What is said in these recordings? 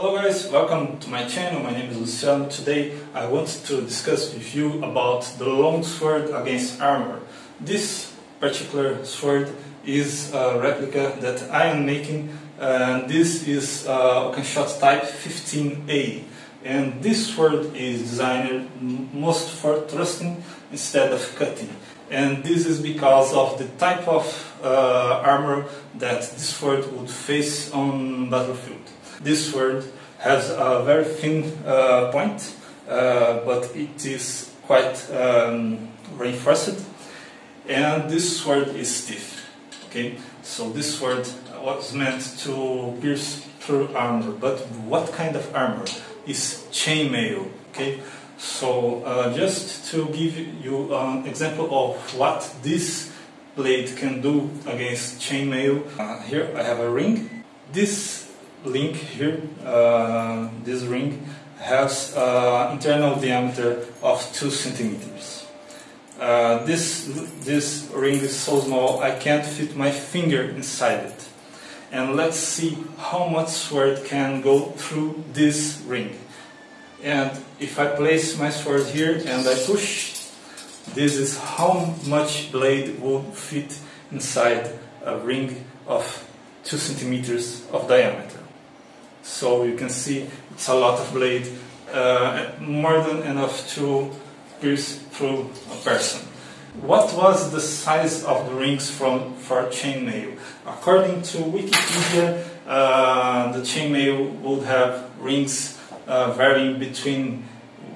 Hello guys, welcome to my channel. My name is Luciano. Today I want to discuss with you about the long sword against armor. This particular sword is a replica that I am making and this is uh, Oakeshott type 15A and this sword is designed most for thrusting instead of cutting and this is because of the type of uh, armor that this sword would face on battlefield. This sword has a very thin uh, point, uh, but it is quite um, reinforced, and this sword is stiff. Okay, so this sword was meant to pierce through armor, but what kind of armor? Is chainmail. Okay, so uh, just to give you an example of what this blade can do against chainmail, uh, here I have a ring. This link here, uh, this ring, has an internal diameter of 2 centimeters. Uh, this, this ring is so small I can't fit my finger inside it. And let's see how much sword can go through this ring. And if I place my sword here and I push, this is how much blade will fit inside a ring of 2 centimeters of diameter. So you can see it's a lot of blade, uh, more than enough to pierce through a person. What was the size of the rings from for chainmail? According to Wikipedia, uh, the chainmail would have rings uh, varying between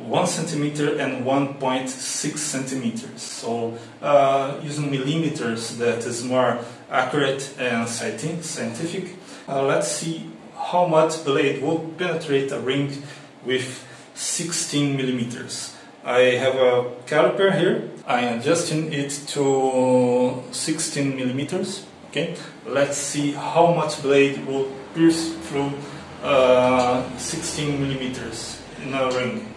1 centimeter and 1.6 centimeters. So uh, using millimeters that is more accurate and scientific. Uh, let's see how much blade would penetrate a ring with 16 millimeters. I have a caliper here. I am adjusting it to 16 millimeters. Okay, let's see how much blade will pierce through uh, 16 millimeters in a ring.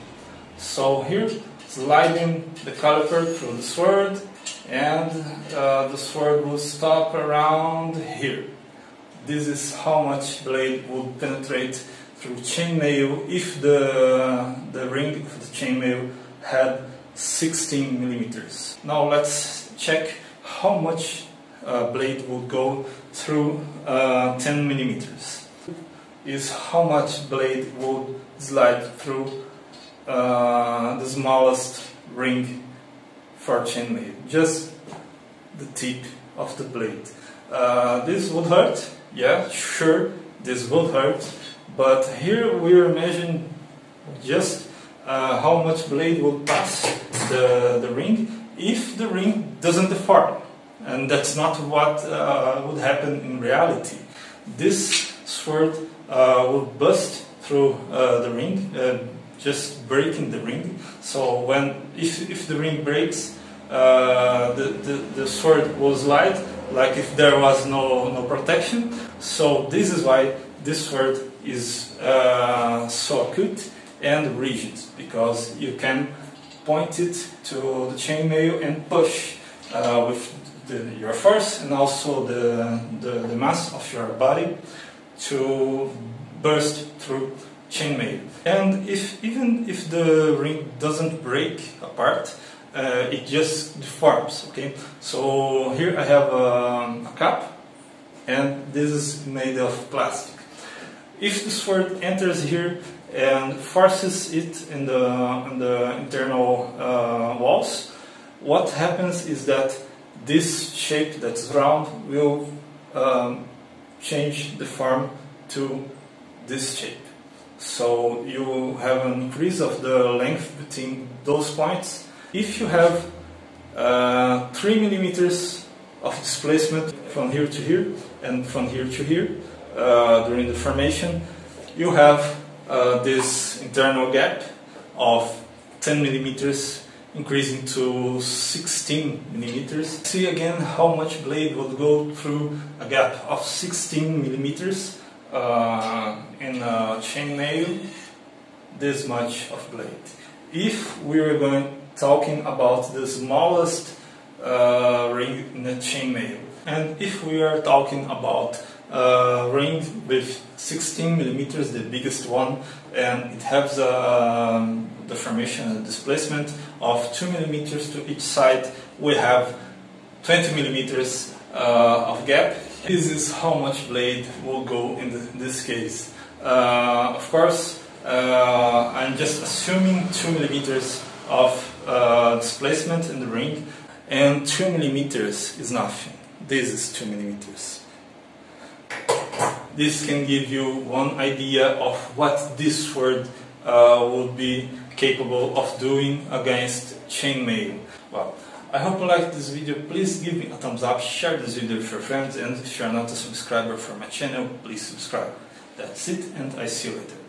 So here, sliding the caliper through the sword, and uh, the sword will stop around here. This is how much blade would penetrate through chainmail if the, the ring of the chainmail had 16 millimeters. Now let's check how much uh, blade would go through uh, 10 millimeters. Is how much blade would slide through uh, the smallest ring for chainmail. Just the tip of the blade. Uh, this would hurt yeah, sure, this would hurt, but here we are measuring just uh, how much blade will pass the, the ring if the ring doesn't deform. And that's not what uh, would happen in reality. This sword uh, will bust through uh, the ring, uh, just breaking the ring. So when if, if the ring breaks, the, the, the sword will slide like if there was no, no protection. So this is why this sword is uh, so acute and rigid, because you can point it to the chainmail and push uh, with the, your force and also the, the, the, mass of your body to burst through chainmail. And if even if the ring doesn't break apart, uh, it just deforms. Okay, so here I have um, a cap, and this is made of plastic. If the sword enters here and forces it in the in the internal uh, walls, what happens is that this shape that's round will um, change the form to this shape. So you have an increase of the length between those points if you have uh, 3 millimeters of displacement from here to here and from here to here uh, during the formation, you have uh, this internal gap of 10 millimeters increasing to 16 millimeters. See again how much blade will go through a gap of 16 millimeters uh, in a chainmail this much of blade. If we were going talking about the smallest uh, ring in the chainmail. And if we are talking about uh, ring with 16 millimeters, the biggest one, and it has a um, deformation and displacement of 2 millimeters to each side. We have 20 millimeters uh, of gap. This is how much blade will go in, the, in this case. Uh, of course, uh, I'm just assuming 2 millimeters of uh, displacement in the ring, and 2 millimeters is nothing. This is 2 millimeters. This can give you one idea of what this sword uh, would be capable of doing against chainmail. Well, I hope you liked this video. Please give me a thumbs up, share this video with your friends, and if you are not a subscriber for my channel, please subscribe. That's it, and I see you later.